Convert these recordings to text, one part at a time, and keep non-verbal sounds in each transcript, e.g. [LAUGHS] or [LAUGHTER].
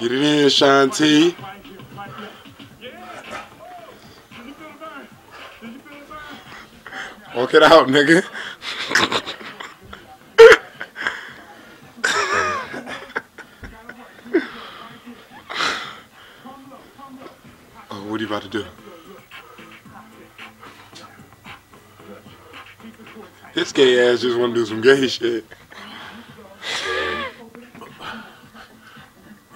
the it in, feel? Walk it out, nigga. [LAUGHS] oh, what are you about to do? This gay ass just want to do some gay shit. Right in round face. Stay there. But you want to go for it. Dig.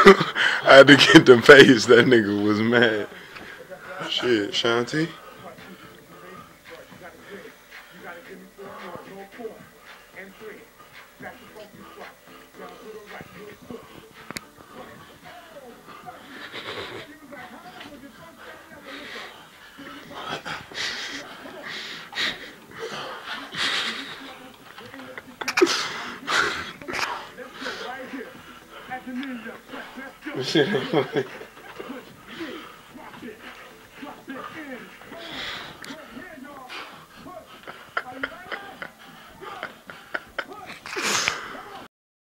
[LAUGHS] I had to get the face. That nigga was mad. Shit, Shanti. You gotta give me four more. Go four. And three. That's the focus [LAUGHS] spot. Down to the right. [LAUGHS] Good push. Right here. At the knees up. Let's go. This shit ain't funny. Drop it. Drop it in.